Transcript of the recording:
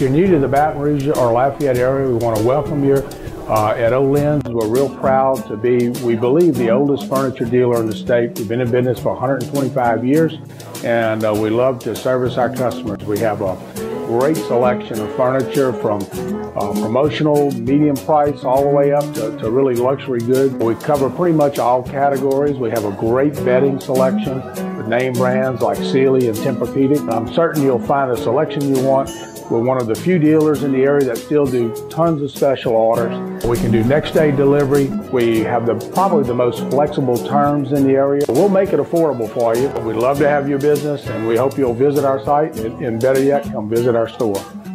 If you're new to the Baton Rouge or Lafayette area, we want to welcome you. Uh, at Olinde's, we're real proud to be, we believe, the oldest furniture dealer in the state. We've been in business for 125 years, and uh, we love to service our customers. We have a great selection of furniture from uh, promotional, medium price, all the way up to, to really luxury goods. We cover pretty much all categories. We have a great bedding selection with name brands like Sealy and Tempur-Pedic. I'm certain you'll find a selection you want we're one of the few dealers in the area that still do tons of special orders. We can do next day delivery. We have the probably the most flexible terms in the area. We'll make it affordable for you. We'd love to have your business and we hope you'll visit our site and, and better yet, come visit our store.